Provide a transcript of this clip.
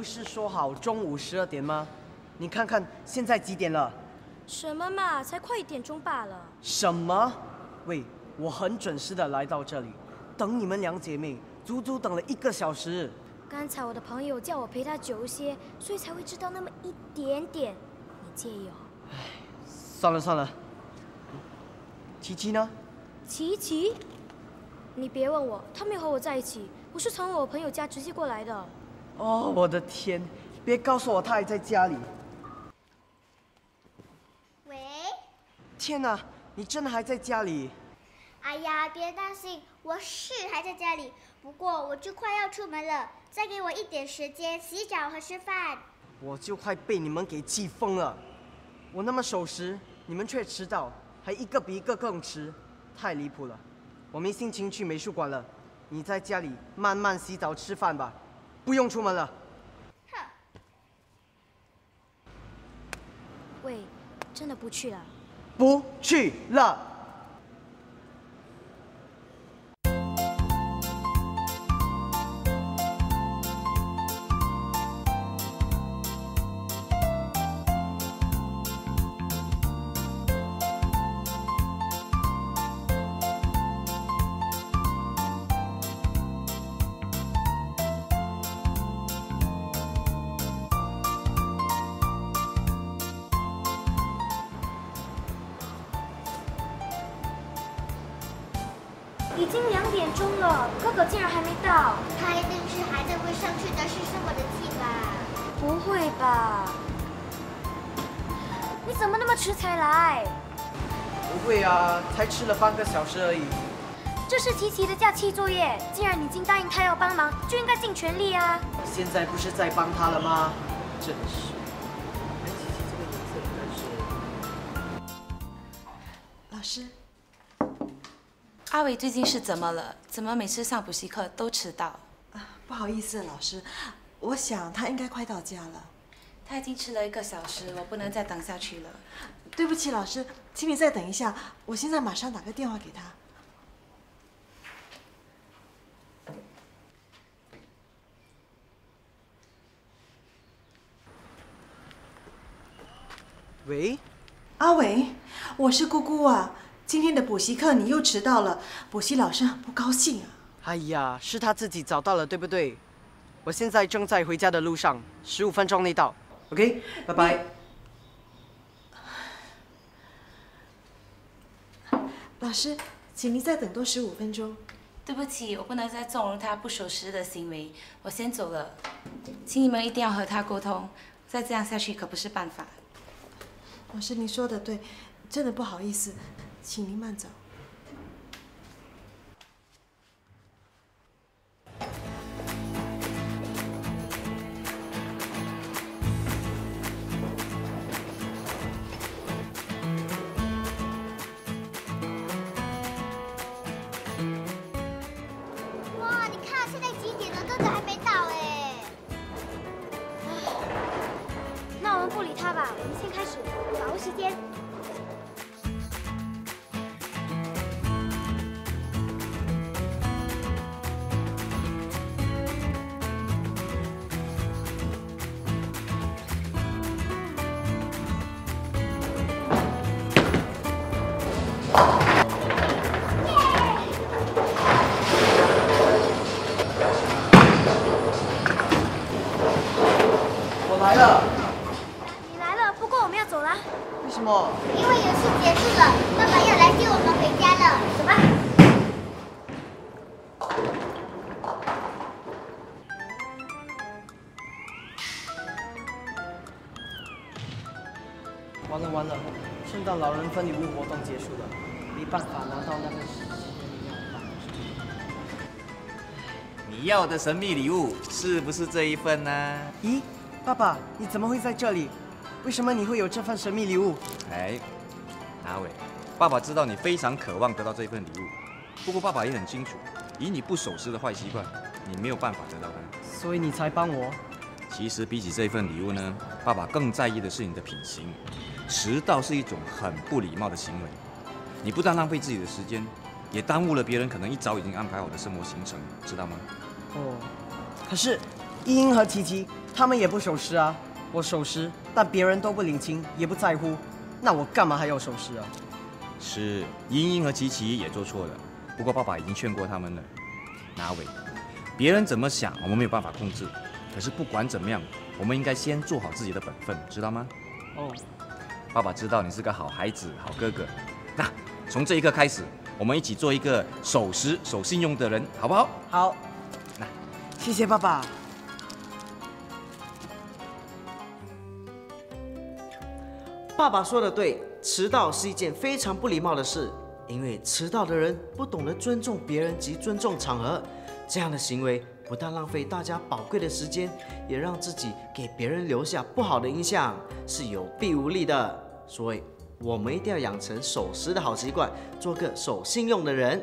不是说好中午十二点吗？你看看现在几点了？什么嘛，才快一点钟罢了。什么？喂，我很准时的来到这里，等你们两姐妹，足足等了一个小时。刚才我的朋友叫我陪他久一些，所以才会知道那么一点点。你介意哦？算了算了。琪琪呢？琪琪？你别问我，他没有和我在一起，我是从我朋友家直接过来的。哦，我的天！别告诉我他还在家里。喂？天哪，你真的还在家里？哎呀，别担心，我是还在家里，不过我就快要出门了，再给我一点时间洗澡和吃饭。我就快被你们给气疯了，我那么守时，你们却迟到，还一个比一个更迟，太离谱了。我没心情去美术馆了，你在家里慢慢洗澡吃饭吧，不用出门了。哼！喂，真的不去了？不去了。已经两点钟了，哥哥竟然还没到，他一定是还在为上去的事生我的气吧？不会吧？你怎么那么迟才来？不会啊，才吃了半个小时而已。这是琪琪的假期作业，既然你已经答应他要帮忙，就应该尽全力啊！现在不是在帮他了吗？真是。哎，琪琪，这个颜色应该是。老师，阿伟最近是怎么了？怎么每次上补习课都迟到？啊，不好意思，老师，我想他应该快到家了。他已经迟了一个小时，我不能再等下去了。对不起，老师，请你再等一下，我现在马上打个电话给他。喂，阿伟，我是姑姑啊。今天的补习课你又迟到了，补习老师很不高兴啊。哎呀，是他自己找到了，对不对？我现在正在回家的路上，十五分钟内到。OK，拜拜。老师，请您再等多十五分钟。对不起，我不能再纵容他不守时的行为，我先走了。请你们一定要和他沟通，再这样下去可不是办法。老师，您说的对，真的不好意思，请您慢走。哇，你看现在几点了，哥哥还没到哎。那我们不理他吧，我们先开始，把握时间。完了完了，圣诞老人分礼物活动结束了，没办法拿到那个神秘礼物你要的神秘礼物是不是这一份呢？咦，爸爸，你怎么会在这里？为什么你会有这份神秘礼物？哎，阿伟，爸爸知道你非常渴望得到这份礼物，不过爸爸也很清楚，以你不守时的坏习惯，你没有办法得到它。所以你才帮我。其实比起这份礼物呢，爸爸更在意的是你的品行。迟到是一种很不礼貌的行为，你不但浪费自己的时间，也耽误了别人可能一早已经安排好的生活行程，知道吗？哦，可是依英和琪琪他们也不守时啊。我守时，但别人都不领情，也不在乎，那我干嘛还要守时啊？是，英英和琪琪也做错了，不过爸爸已经劝过他们了。哪伟，别人怎么想我们没有办法控制，可是不管怎么样，我们应该先做好自己的本分，知道吗？哦，爸爸知道你是个好孩子、好哥哥。那从这一刻开始，我们一起做一个守时、守信用的人，好不好？好，那谢谢爸爸。爸爸说的对，迟到是一件非常不礼貌的事，因为迟到的人不懂得尊重别人及尊重场合，这样的行为不但浪费大家宝贵的时间，也让自己给别人留下不好的印象，是有弊无利的。所以，我们一定要养成守时的好习惯，做个守信用的人。